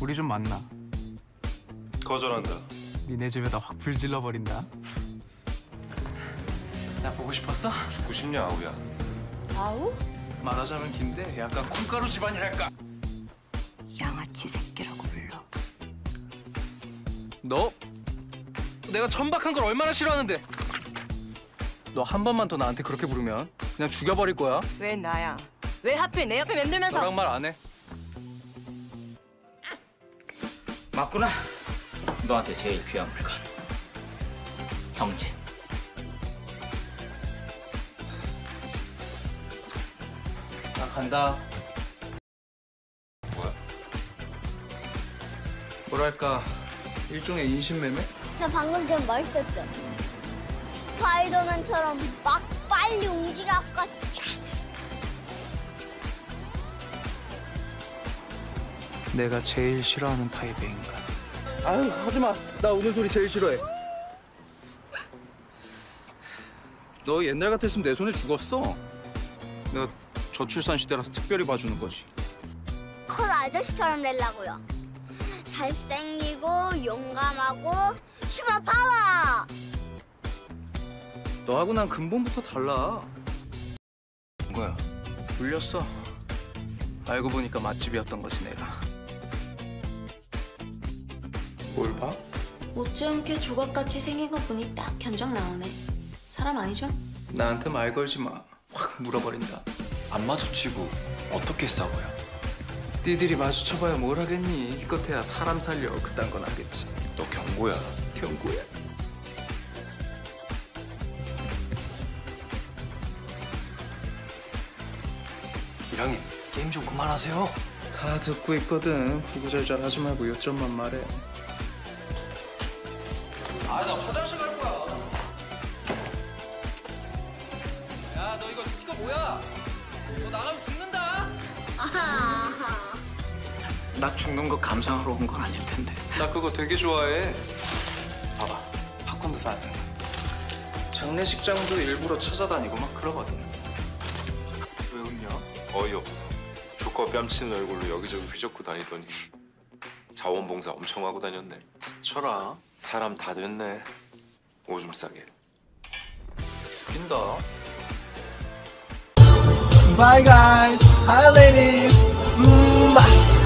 우리 좀 만나. 거절한다. 니네 집에다 확 불질러 버린다. 나 보고 싶었어? 죽고 싶냐 아우야? 아우? 말하자면 긴데 약간 콩가루 집안이랄까. 양아치 새끼라고 불러. 너 내가 천박한 걸 얼마나 싫어하는데. 너 한 번만 더 나한테 그렇게 부르면 그냥 죽여버릴 거야. 왜 나야? 왜 하필 내 옆에 맴돌면서? 너랑 말 안 해. 맞구나. 너한테 제일 귀한 물건. 형제. 나 간다. 뭐야? 뭐랄까 일종의 인신매매? 저 방금 좀 멋있었죠? 스파이더맨처럼 막 내가 제일 싫어하는 타입의 인간. 아유 하지 마. 나 우는 소리 제일 싫어해. 너 옛날 같았으면 내 손에 죽었어. 내가 저출산 시대라서 특별히 봐주는 거지. 컷 아저씨처럼 되려고요. 잘생기고 용감하고 슈퍼 파워! 너하고 난 근본부터 달라. 뭐야? 울렸어. 알고 보니까 맛집이었던 거지 내가. 뭘 봐? 못지않게 조각같이 생긴 거 보니 딱 견적 나오네. 사람 아니죠? 나한테 말 걸지 마. 확 물어버린다. 안 마주치고 어떻게 싸워요? 띠들이 마주쳐봐야 뭘 하겠니? 기껏해야 사람 살려 그딴 건 하겠지. 너 경고야. 경고야. 이랑이 게임 좀 그만하세요. 다 듣고 있거든. 구구절절 하지 말고 요점만 말해. 아, 나 화장실 갈 거야. 야, 너 이거 스티커 뭐야? 너 나가면 죽는다. 나 죽는 거 감상하러 온 건 아닐 텐데. 나 그거 되게 좋아해. 봐봐. 팝콘도 사왔잖아. 장례식장도 일부러 찾아다니고 막 그러거든. 왜 웃냐? 어이없어. 조커 뺨치는 얼굴로 여기저기 휘젓고 다니더니 자원봉사 엄청 하고 다녔네. 쳐라. 사람 다 됐네. 오줌 싸게. 죽인다. Bye guys, hi ladies. Mm, bye.